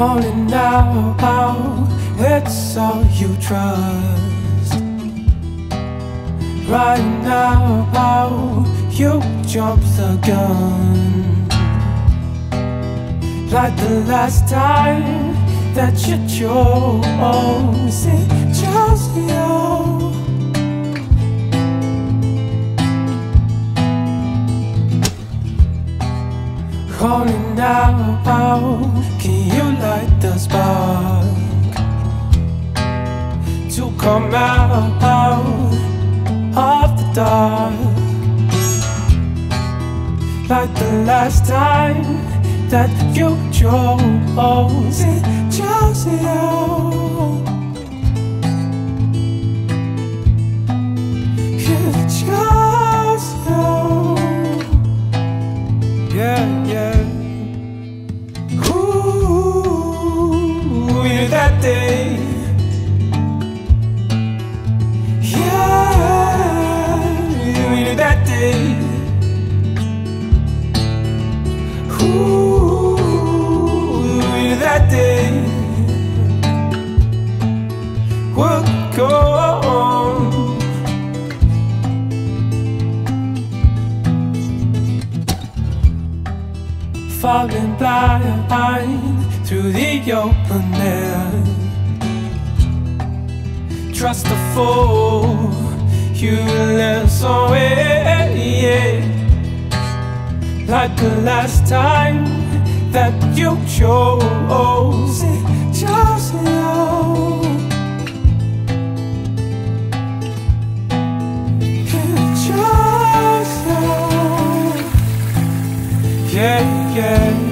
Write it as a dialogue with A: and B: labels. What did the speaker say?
A: Holding out, it's all you trust. Right now, you jump the gun. Like the last time that you chose it, chose you. Calling out, can you light the spark to come out, of the dark? Like the last time that you chose it, chose you. You you that day. Ooh, you that day. We'll go falling blind through the open air. Trust the fool, make you live somewhere Like the last time that you chose Just love. Just love. Yeah, yeah.